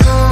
it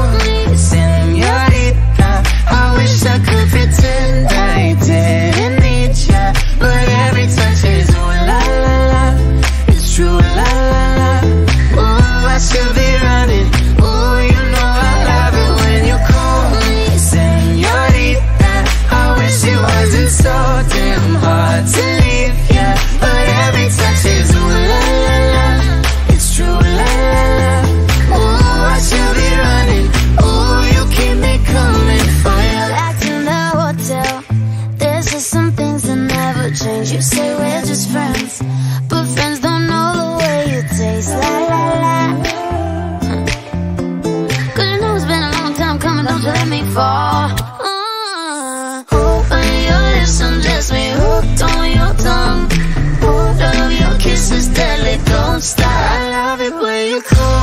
You say we're just friends, but friends don't know the way you taste. La la la. Cause you know it's been a long time coming, don't you let me fall. Uh, your lips undress me, hooked on your tongue. Your kisses deadly, don't stop. I love it when you call